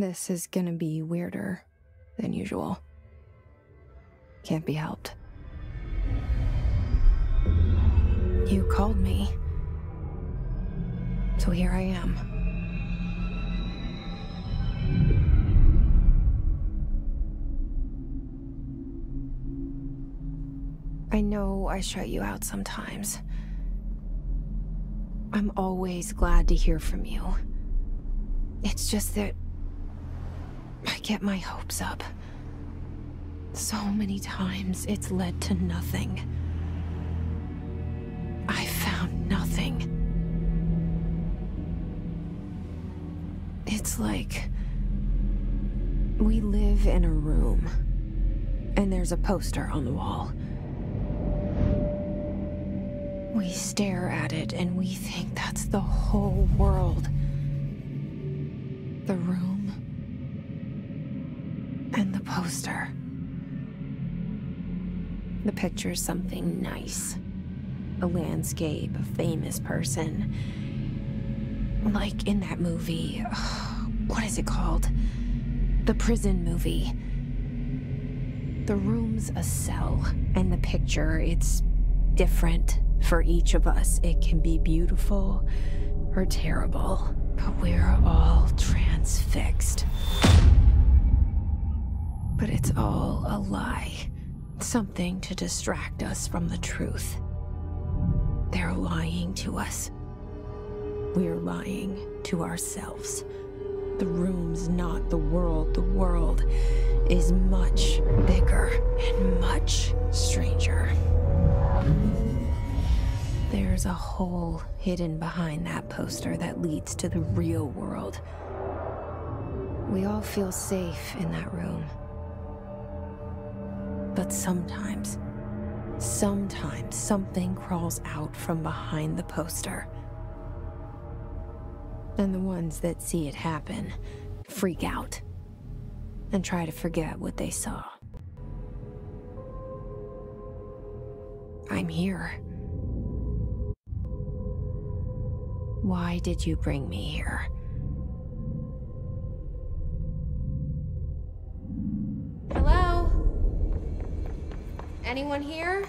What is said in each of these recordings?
This is gonna be weirder than usual. Can't be helped. You called me. So here I am. I know I shut you out sometimes. I'm always glad to hear from you. It's just that get my hopes up. So many times it's led to nothing. I found nothing. It's like we live in a room, and there's a poster on the wall. We stare at it and we think that's the whole world. The room and the poster. The picture's something nice. A landscape, a famous person. Like in that movie. What is it called? The prison movie. The room's a cell, and the picture, it's different for each of us. It can be beautiful or terrible, but we're all transfixed. But it's all a lie. Something to distract us from the truth. They're lying to us. We're lying to ourselves. The room's not the world. The world is much bigger and much stranger. There's a hole hidden behind that poster that leads to the real world. We all feel safe in that room. But sometimes, sometimes something crawls out from behind the poster. And the ones that see it happen freak out and try to forget what they saw. I'm here. Why did you bring me here? Anyone here?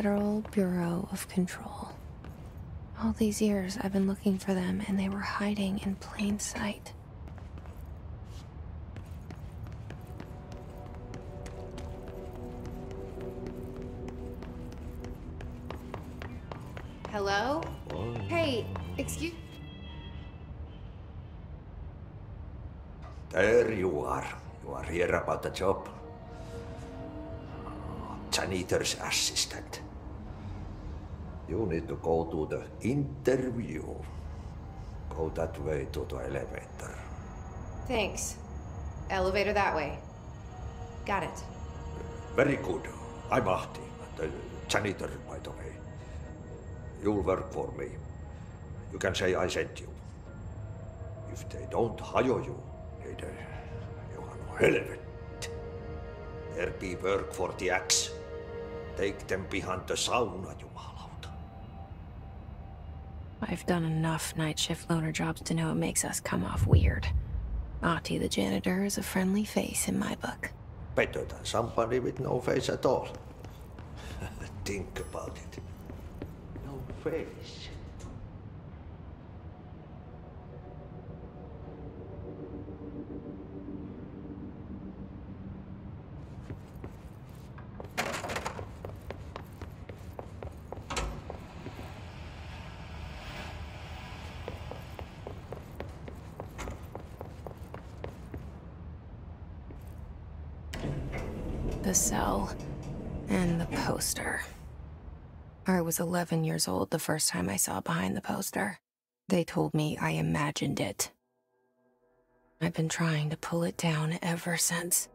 Federal Bureau of Control. All these years I've been looking for them and they were hiding in plain sight. Hello? Hey, excuse... There you are. You are here about the job. Janitor's assistant. You need to go to the interview. Go that way to the elevator. Thanks. Elevator that way. Got it. Very good. I'm Ahti, the janitor, by the way. You'll work for me. You can say I sent you. If they don't hire you, niin de, Johan helvet. There be work for the axe. Take them behind the sauna, jumalauta. I've done enough night shift loner jobs to know it makes us come off weird. Ahti the janitor is a friendly face in my book. Better than somebody with no face at all. Think about it. No face. The cell. And the poster. I was 11 years old the first time I saw behind the poster. They told me I imagined it. I've been trying to pull it down ever since.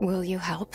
Will you help?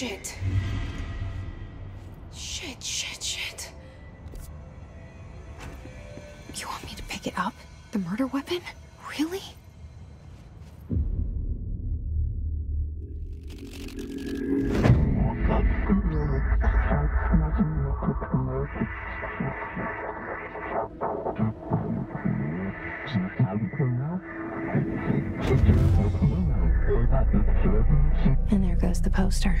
Shit. Shit, shit, shit. You want me to pick it up? The murder weapon? Really? And there goes the poster.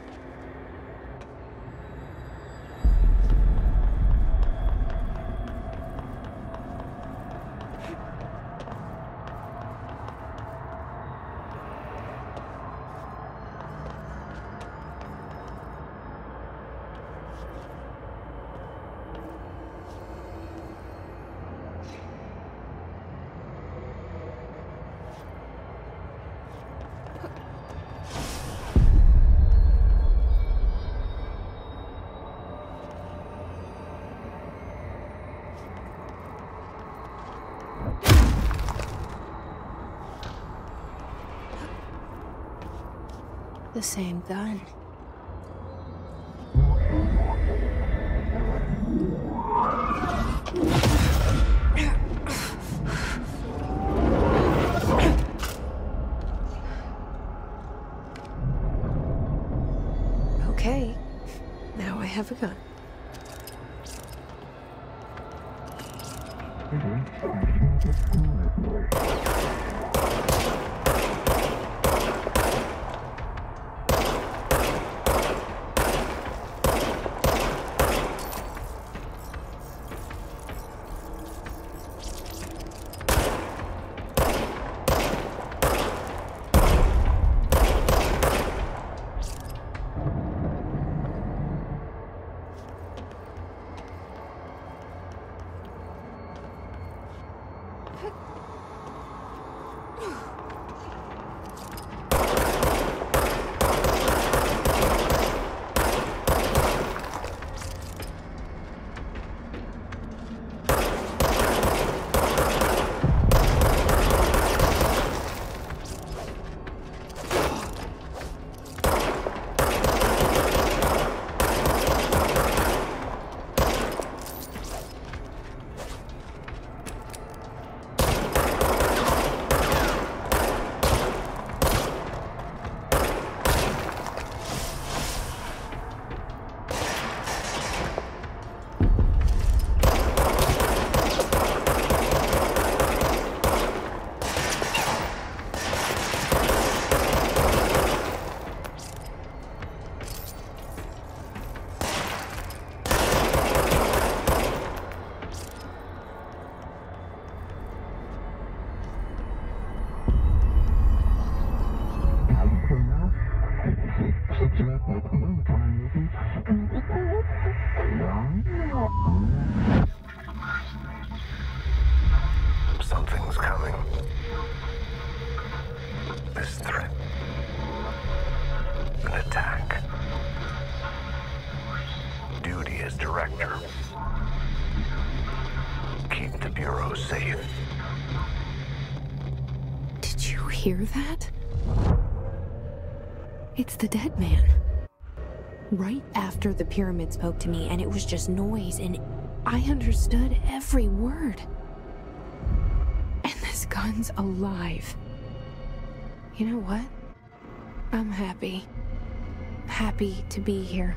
The same gun. Something's coming. This threat. An attack. Duty as director. Keep the Bureau safe. Did you hear that? It's the dead man. Right after the pyramid spoke to me, and it was just noise, and I understood every word. And this gun's alive. You know what? I'm happy. Happy to be here.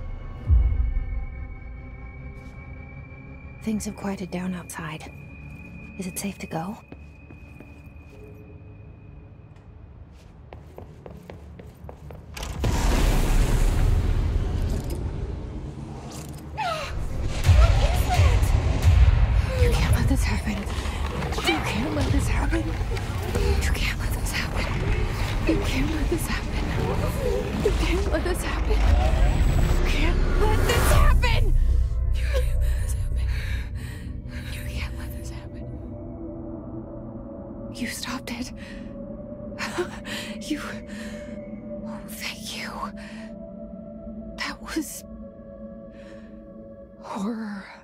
Things have quieted down outside. Is it safe to go? Stopped it. You. Oh, thank you. That was. horror.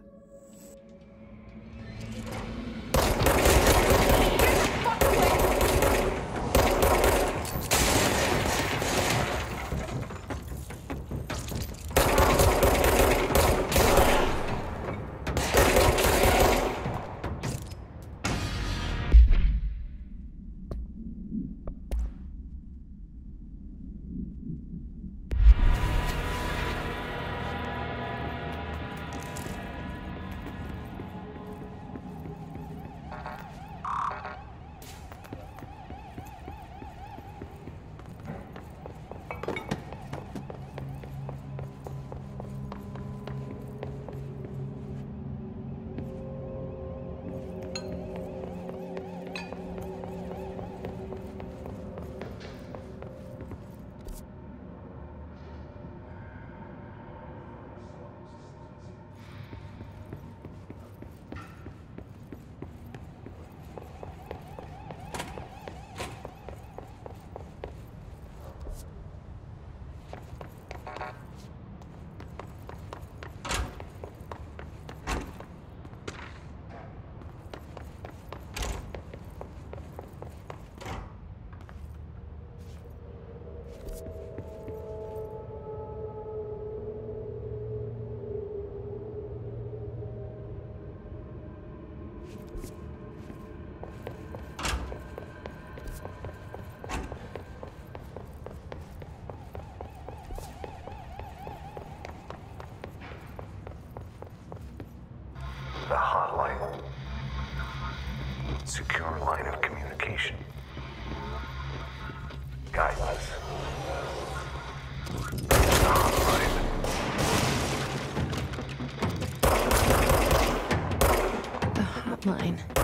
Line.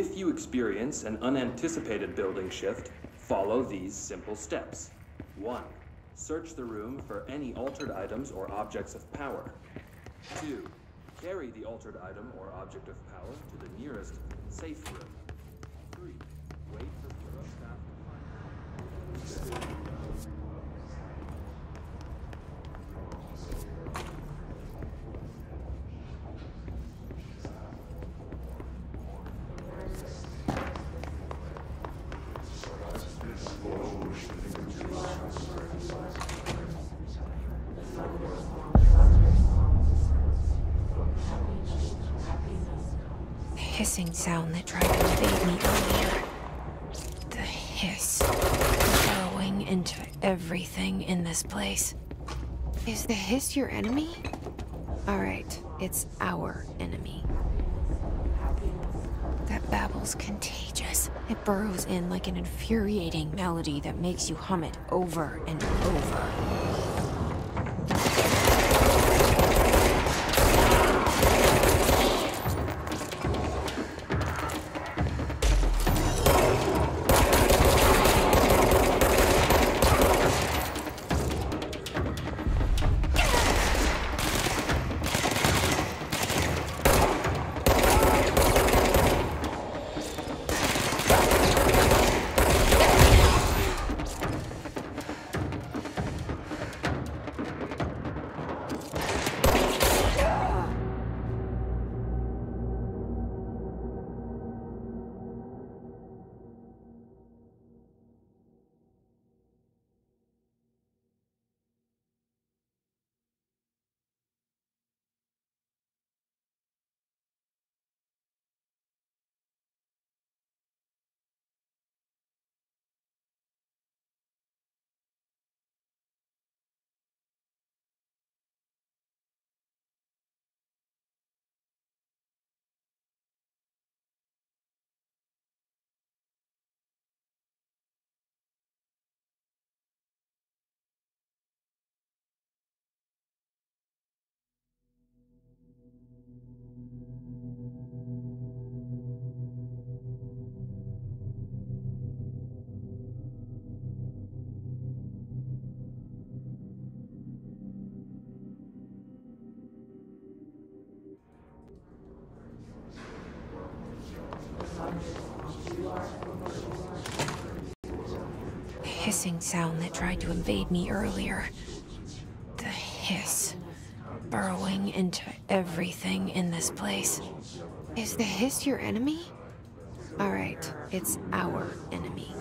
If you experience an unanticipated building shift, follow these simple steps. 1. Search the room for any altered items or objects of power. 2. Carry the altered item or object of power to the nearest safe room. Hissing sound that tried to invade me earlier. The hiss. Burrowing into everything in this place. Is the hiss your enemy? Alright, it's our enemy. That babble's contagious. It burrows in like an infuriating melody that makes you hum it over and over. Sound that tried to invade me earlier. The hiss. Burrowing into everything in this place. Is the hiss your enemy? Alright, it's our enemy.